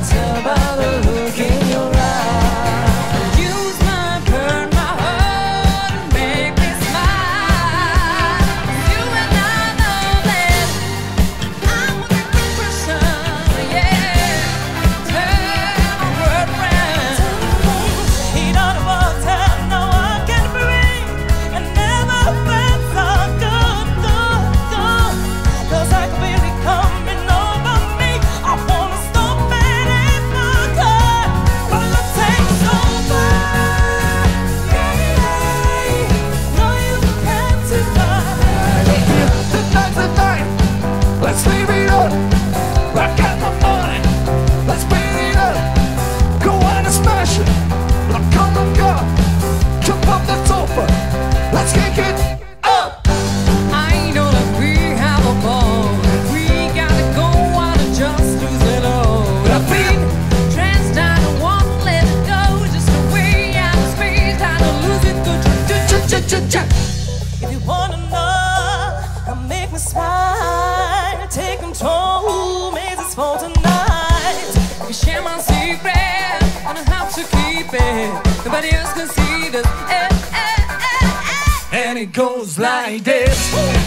tell by Nobody else can see this. Eh, eh, eh, eh. and it goes like this.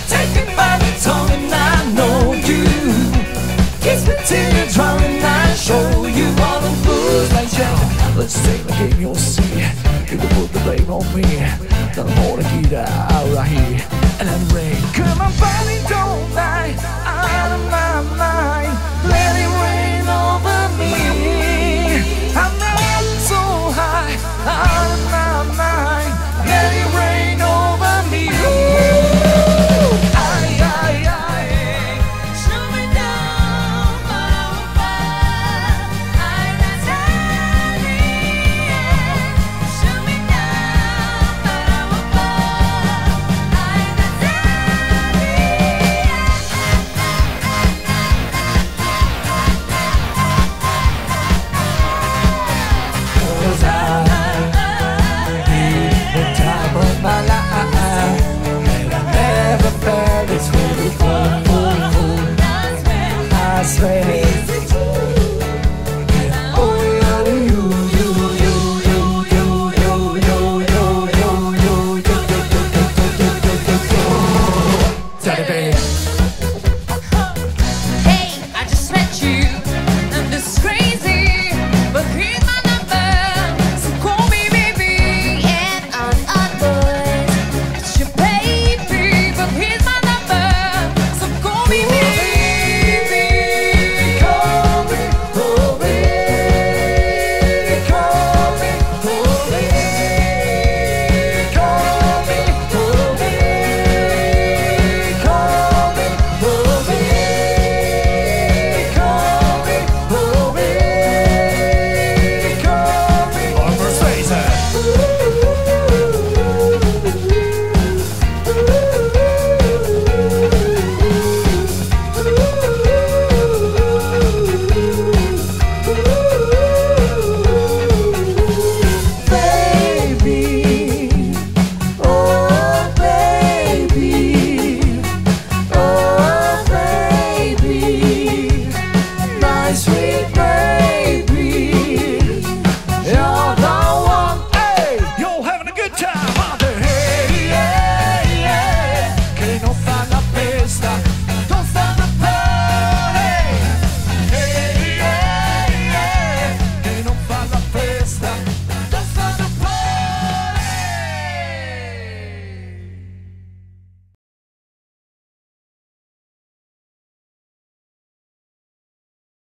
Take me by the tongue and I know you. Kiss me till you're and I show you all the fools like you. Let's take the game, you'll see. You can put the blame on me. Don't hold a kid out right. I swear.